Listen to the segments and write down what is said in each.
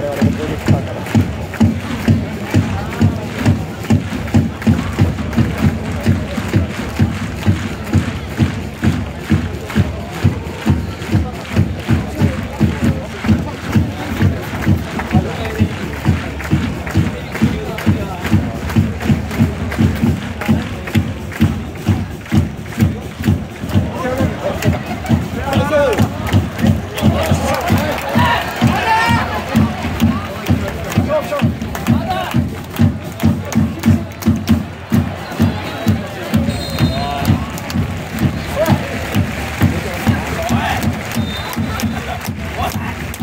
我々の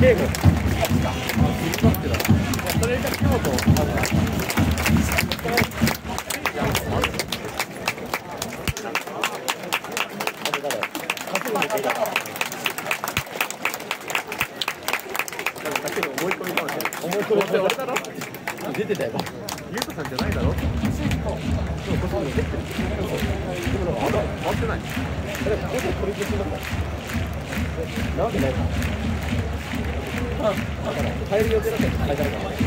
敬語それが京都なんでもこそ出てるでもなんかまだ。変わってないからここで取り消しになったなわけないから帰る予定だったら帰らない。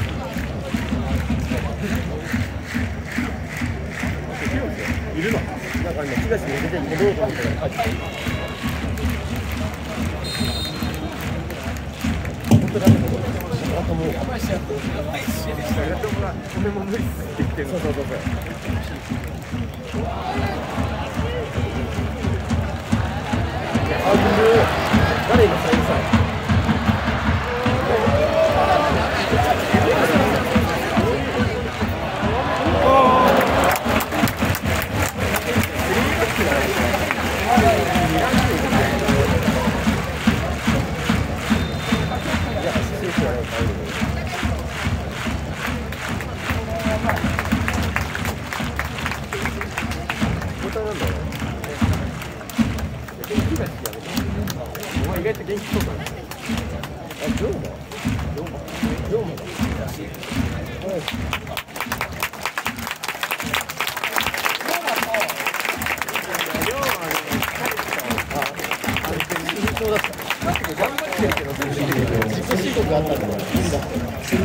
からいるのなんか今東に出て戻ろうと思って帰って本当だねなんかもうやばいやってやばいしやってもら米も無理って言ってるそうそうそうそうあ、誰今最後さお前意外と元気そうだ。ね。あ、龍馬龍馬龍馬だ。自己申告があったんだ。から、いいんだ。って。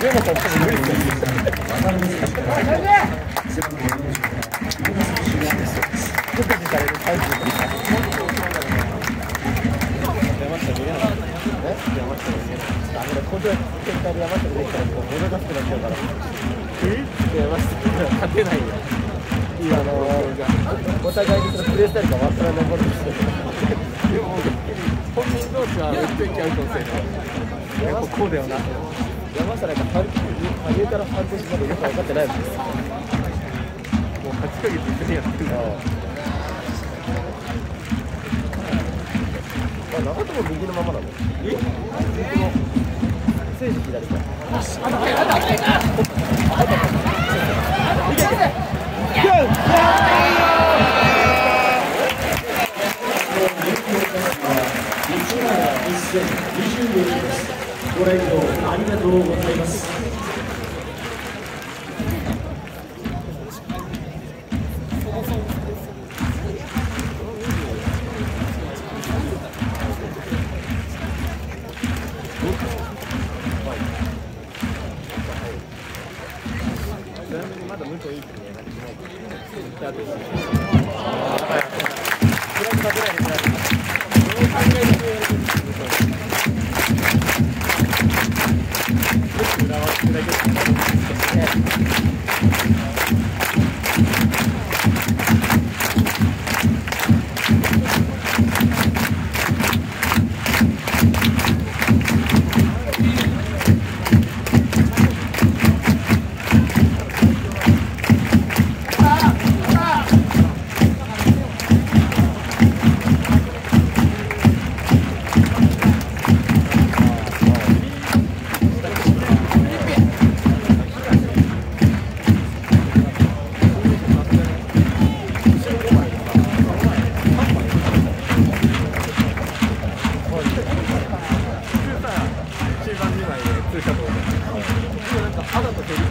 龍馬さん、多分無理ですよ。特技されるタイプだ。山下見れなかったえ山下見れなかったあのここで展開で山下ができたらもう戻らなくなっちゃうからえって山下君は勝てないよお互いにそのプレースタイルが分からないものですけどでも本人同士はめっちゃいいアウトのせいやっぱこうだよな山下なんか羽生から半年までよく分かってないもんねもう8ヶ月一緒にやってるからあ、長友右のままなのえ右の聖司左かご来場ありがとうございます。Obrigado. 肌と照り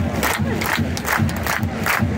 Thank you.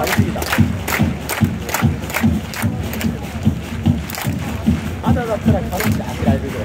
で勢いがありすぎた。まだだったら軽くて走られる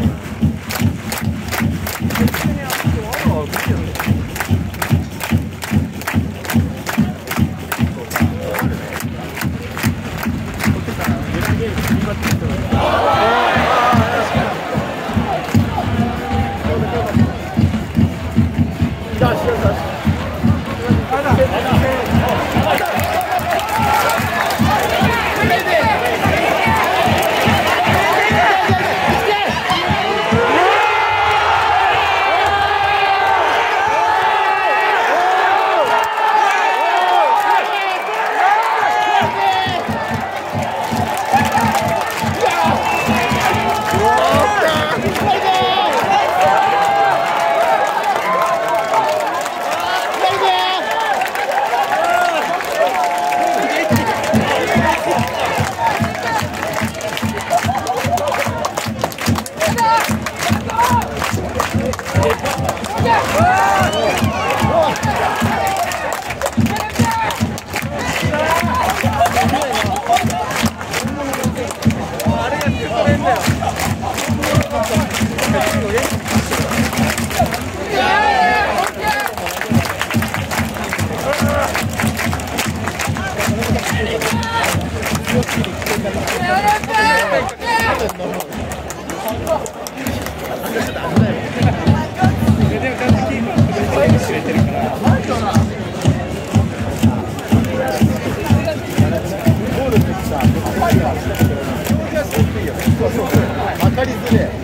わかりづれえ。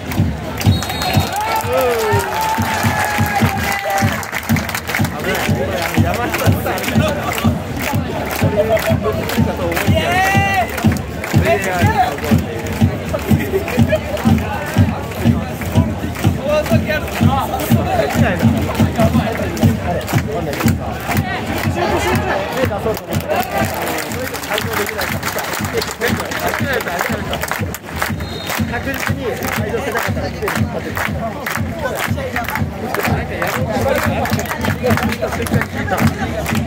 確実に会場せなかったら来てる勝て。